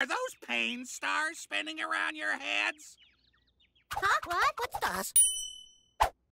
Are those pain stars spinning around your heads? Huh? What? What's this?